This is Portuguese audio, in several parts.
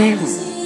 emprego.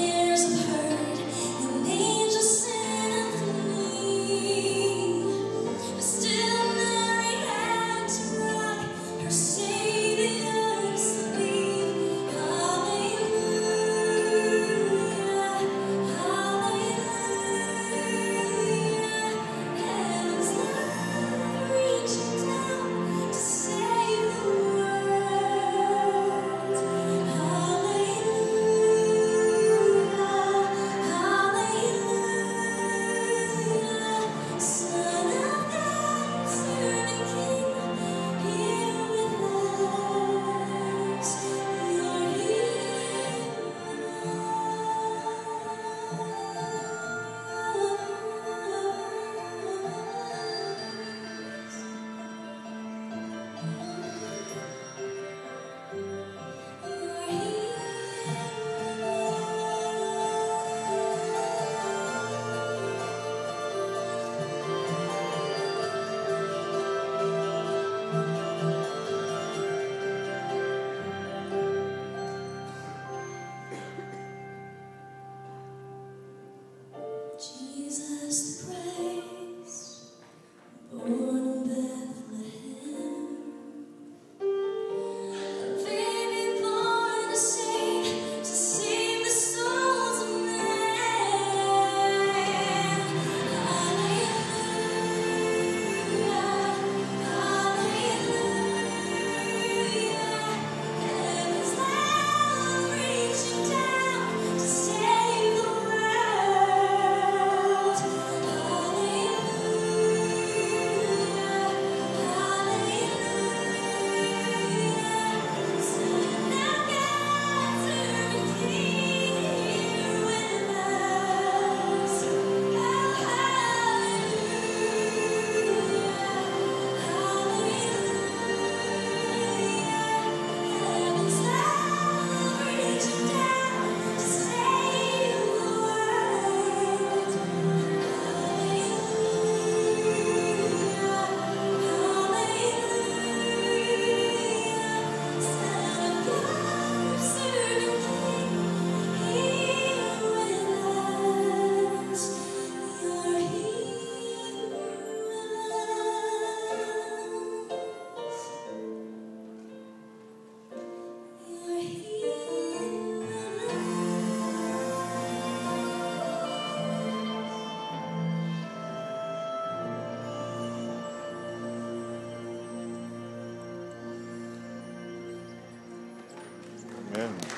Amen.